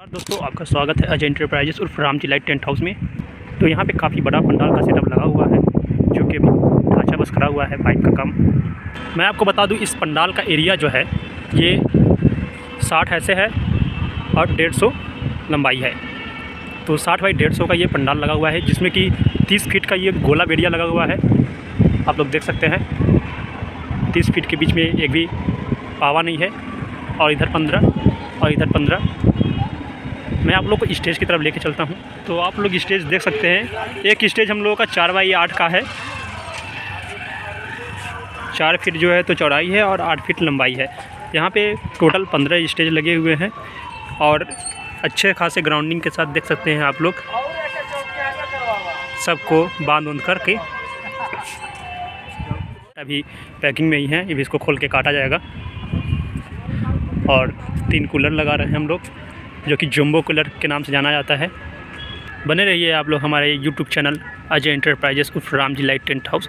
और दोस्तों, आपका स्वागत है अजय इंटरप्राइजेस उर्फ़ रामजी लाइट टेंट हाउस में। तो यहाँ पे काफ़ी बड़ा पंडाल का सेटअप लगा हुआ है, जो कि ढांचा बस खड़ा हुआ है पाइप का काम। मैं आपको बता दूँ, इस पंडाल का एरिया जो है, ये साठ ऐसे है और डेढ़ सौ लंबाई है। तो साठ बाई डेढ़ सौ का ये पंडाल लगा हुआ है, जिसमें कि तीस फीट का ये गोला बेरिया लगा हुआ है। आप लोग देख सकते हैं, तीस फीट के बीच में एक भी पावा नहीं है और इधर पंद्रह और इधर पंद्रह। मैं आप लोग को स्टेज की तरफ़ लेके चलता हूँ। तो आप लोग स्टेज देख सकते हैं। एक स्टेज हम लोगों का चार बाई आठ का है। चार फीट जो है तो चौड़ाई है और आठ फीट लंबाई है। यहाँ पे टोटल पंद्रह स्टेज लगे हुए हैं और अच्छे खासे ग्राउंडिंग के साथ देख सकते हैं आप लोग। सबको बाँध उंध करके। अभी पैकिंग में ही है। अभी इसको खोल के काटा जाएगा। और तीन कूलर लगा रहे हैं हम लोग, जो कि जम्बो कूलर के नाम से जाना जाता है। बने रहिए आप लोग हमारे यूट्यूब चैनल अजय इंटरप्राइजेस उर्फ़ रामजी लाइट टेंट हाउस